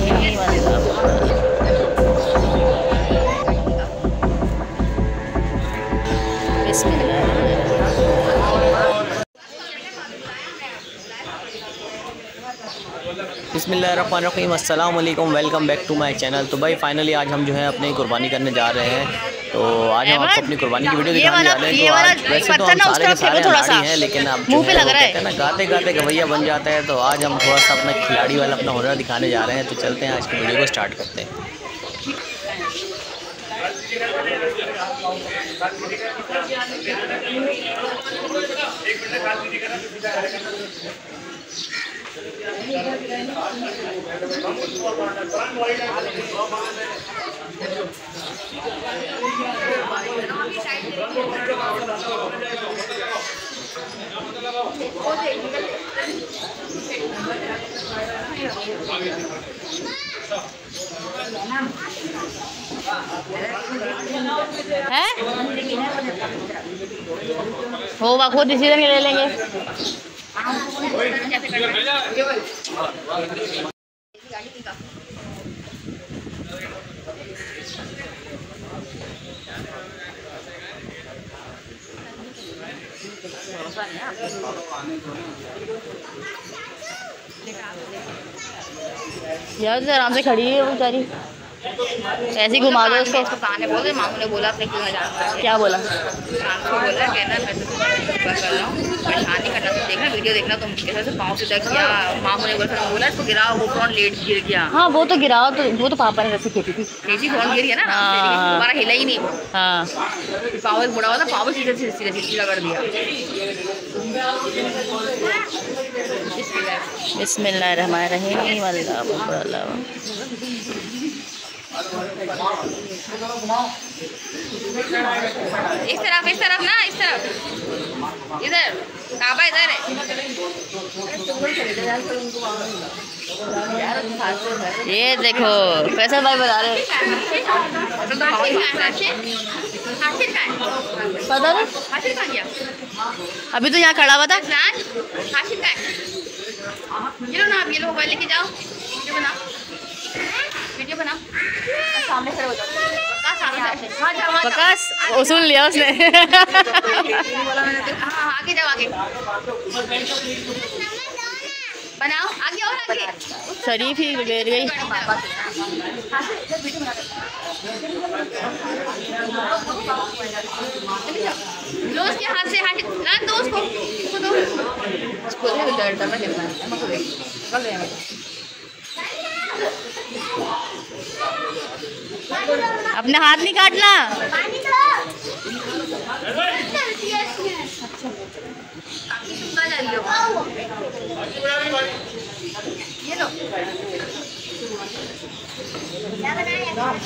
रहीम बिसमीम अल्लाम welcome back to my channel. तो भाई फाइनली आज हम जो है अपनी कुर्बानी करने जा रहे हैं। तो आज हम आपको अपनी कुर्बानी की वीडियो दिखाने जा रहे हैं तो आज वैसे तो हम सारे के सारे अनाड़ी हैं लेकिन अब मुँह पे लग रहा है ना गाते गाते गवैया बन जाता है तो आज हम थोड़ा सा अपना खिलाड़ी वाला अपना हुनर दिखाने जा रहे हैं। तो चलते हैं आज की वीडियो को स्टार्ट करते हैं। है? होगा खुद डिसीज़न ले लेंगे। यार आराम से खड़ी है बेचारी। ऐसे ही घुमा दो उसको ने बोल मामू ने बोला अपने क्यों जा क्या बोला? को बोला कहना मैं तो कर रहा हूँ। परेशान नहीं करना तुम देखना वीडियो देखना तुम कैसे से पाँव सीधा किया? मामू ने बोला बोला इसको गिरा वो फ्रंट लेट गिर गया? हाँ वो तो गिरा तो वो तो पापा ने वैसे खेती थी केजी फ्रंट गिर गया ना हाँ। हमारा हिला ही नहीं। हाँ। पाँव एक हुआ था पाँव सीधे सीधे सीधे सीधा कर दिया। बिस्मिल्लाह रहमान रहीम अल्लाह अल्लाह इस तरफ़ इस तरफ़ ना, इस तरफ़। इधर, काबा इधर है। ये देखो कैसे भाई बता रहे पता नहीं। अभी तो यहाँ खड़ा हुआ था। ये लो ना, आप ये लो लेके जाओ। बनाओ। वीडियो बनाओ और सामने खड़े हो जाओ। बकास लिया उसने। तो। हाँ हाँ, आगे जाओ आगे। बनाओ आगे और आगे। शरीफ ही गिर गई लो उसके हाथ से हाथ ना दो उसको उसको दो। उसको दे डर डर लगे मैं को दे कर दे अपने हाथ नहीं काटना। लो।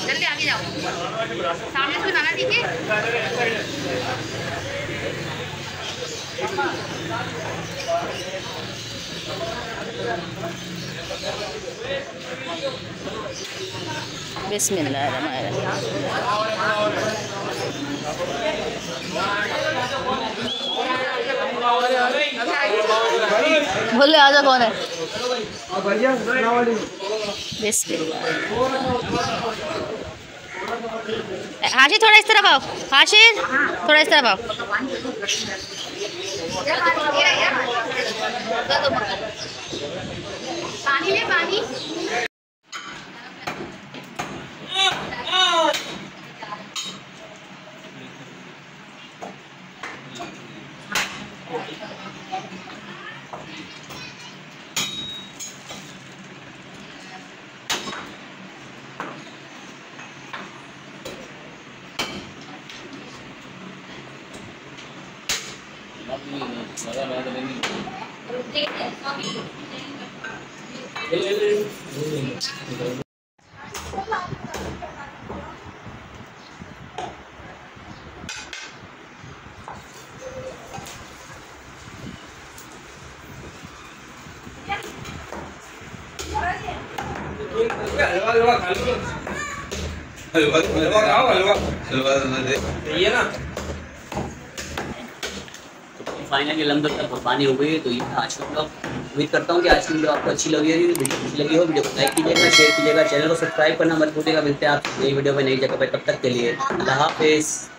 जल्दी आगे जाओ। सामने से बनाना ठीक है बिस्मिल्लाह बोले आजा कौन है? हाशिर थोड़ा इस तरफ़ आओ। हाशिर थोड़ा इस तरफ़ आओ। पानी ले, पानी। Gracias. हलवा ना फाइनली लंदन तक कुर्बानी हो गई है तो ये आज का ब्लॉग उम्मीद करता हूँ कि आज की वीडियो आपको अच्छी लगी होगी, वीडियो अच्छी लगी हो, वीडियो को लाइक कीजिएगा शेयर कीजिएगा चैनल को सब्सक्राइब करना मत भूलिएगा। मिलते हैं आप नई वीडियो में नई जगह पर तब तक के लिए अल्लाह हाफिज़।